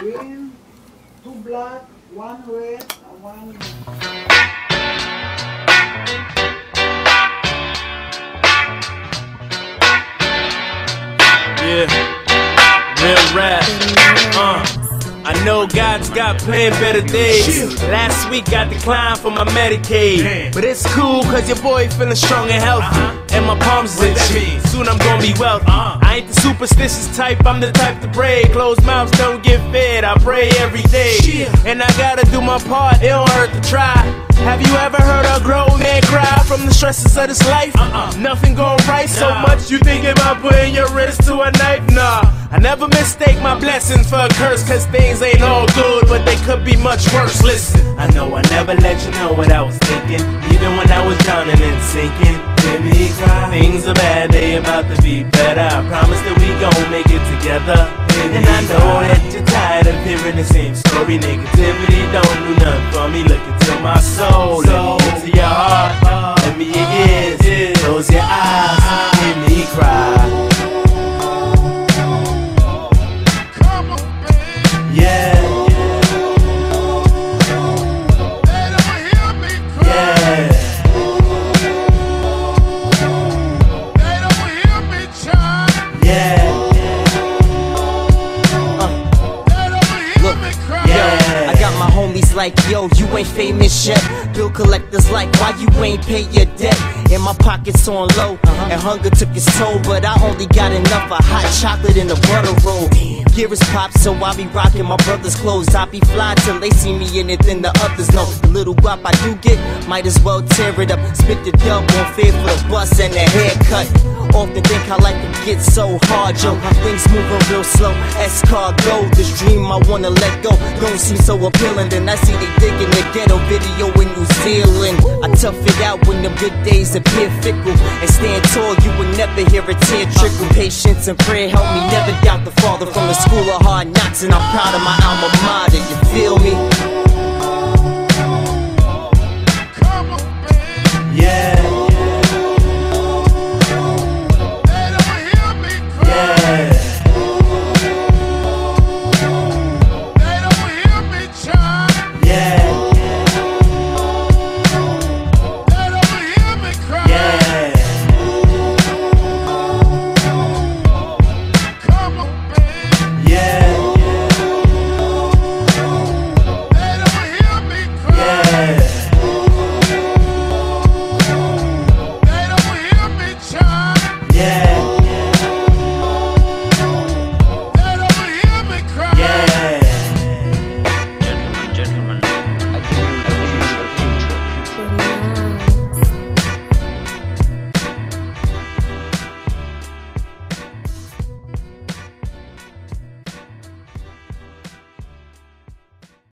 green, two black, one red, and one. Yeah, real rap. Know God's got plenty better days. Last week I declined for my Medicaid. But it's cool cause your boy feeling strong and healthy. And my palms is itchy. Soon I'm gonna be wealthy. I ain't the superstitious type, I'm the type to pray. Closed mouths don't get fed, I pray every day. And I gotta do my part, it don't hurt to try. Have you ever heard a grown man cry from the stresses of this life? Nothing going right so much you thinking about putting your wrist to a knife? Nah, I never mistake my blessings for a curse, cause things ain't all good, but they could be much worse. Listen, I know I never let you know what I was thinking, even when I was drowning and sinking. Cry. Things are bad, they about to be better. I promise that we gon' make it together. And I know that you're tired of hearing the same story. Negativity don't do nothing for me. Look into my soul, like, yo, you ain't famous yet. Bill collectors like, why you ain't pay your debt? And my pockets on low, and hunger took its toll. But I only got enough of hot chocolate and a butter roll. Gear is pop, so I be rocking my brother's clothes. I be fly till they see me in it, then the others know. The little guap I do get, might as well tear it up. Spit the dub on fear for the bus and the haircut. Often think how life can get so hard, yo. Things moving real slow. S car go, this dream I wanna let go. Don't seem so appealing. Then I see they digging the ghetto video in New Zealand. Tough it out when them good days appear fickle. And stand tall, you will never hear a tear trickle. Patience and prayer help me never doubt the Father from the school of hard knocks. And I'm proud of my alma mater. You feel me?